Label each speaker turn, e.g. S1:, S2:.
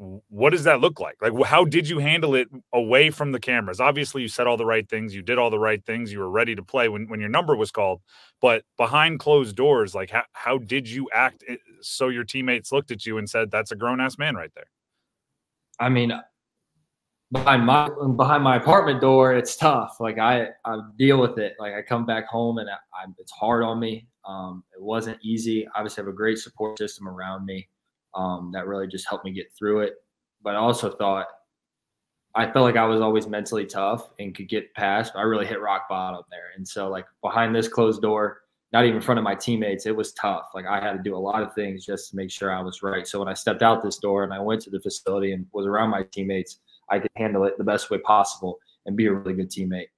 S1: what does that look like? Like, how did you handle it away from the cameras? Obviously, you said all the right things, you did all the right things, you were ready to play when, when your number was called. But behind closed doors, like, how, how did you act eh, so your teammates looked at you and said, "That's a grown ass man right there"?
S2: I mean, behind my behind my apartment door, it's tough. Like I I deal with it. Like I come back home and I, I, it's hard on me. Um, it wasn't easy. Obviously, I have a great support system around me um, that really just helped me get through it. But I also thought I felt like I was always mentally tough and could get past. But I really hit rock bottom there. And so, like behind this closed door, not even in front of my teammates, it was tough. Like I had to do a lot of things just to make sure I was right. So when I stepped out this door and I went to the facility and was around my teammates, I could handle it the best way possible and be a really good teammate.